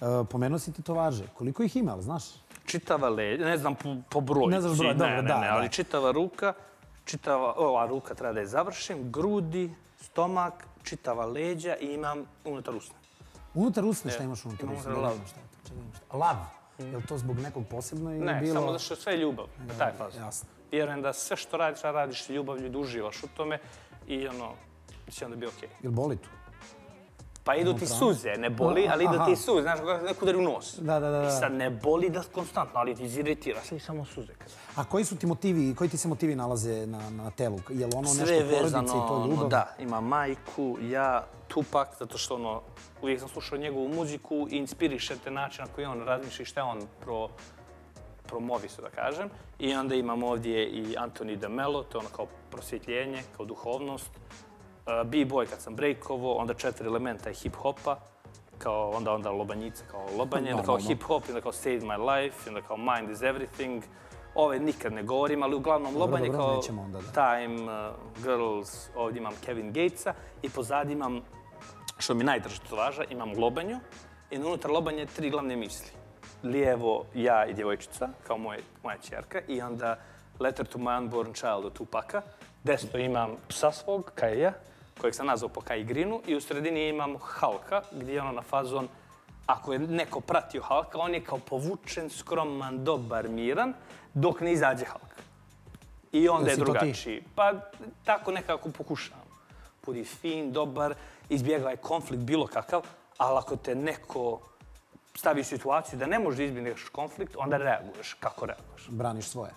E, pomenuo si tetovaže. Koliko ih ima, ali znaš? Čitava leđa, ne znam po, po broju. Ne znaš broj, dobro, ne, da, ne, da. ali čitava ruka, čitava, ova ruka treba da je završim, grudi, stomak, čitava leđa i imam unutar usne. Unutar usne šta imaš unutar Imam usne? unutar lav. Je to? Čekaj, šta? Lav? Je li to zbog nekog posebno ili Ne, bilo... samo da što je sve ljubav, na taj faz. Jasno. Vjerujem da sve što radiš, radiš ljubavlju, da uživaš u tome i ono, će onda bi okej. Jel boli tu? Pa idu ti suze, ne boli, ali idu ti suze, znaš, neko udari u nos. Da, da, da. I sad ne boli da konstantno, ali ti iziritira sve i samo suze. A koji su ti motivi, koji ti se motivi nalaze na, na telu? Je li ono Sve nešto porodice vezano, i to ono, ljubav? da, ima majku, ja, Tupak, zato što ono, uvijek sam slušao njegovu muziku i inspiriše te način na koji on razmišlja i šta on pro, promovisu, da kažem. I onda imam ovdje i Anthony DeMello, to je ono kao prosvjetljenje, kao duhovnost. Uh, B-boy kad sam breakovo, onda četiri elementa je hip-hopa, kao onda onda lobanjica kao lobanje, onda kao hip-hop, onda kao save my life, onda kao mind is everything. Ove nikad ne govorim, ali uglavnom lobanje dobro, kao onda. Time, uh, Girls, ovdje imam Kevin Gatesa i pozadi imam, što mi najdrže tetovaža, imam lobanju i unutar lobanje tri glavne misli. Lijevo ja i djevojčica, kao moje, moja čerka, i onda Letter to my unborn child od Tupaka. Desno imam psa svog, Kaja, kojeg sam nazvao po Kai i u sredini imam Halka, gdje je ono na fazon, ako je neko pratio Halka, on je kao povučen, skroman, dobar, miran, dok ne izađe Halk. I onda je drugačiji. Pa tako nekako pokušavam. Budi fin, dobar, izbjegavaj konflikt bilo kakav, ali ako te neko stavi u situaciju da ne možeš da izbjegneš konflikt, onda reaguješ kako reaguješ. Braniš svoje.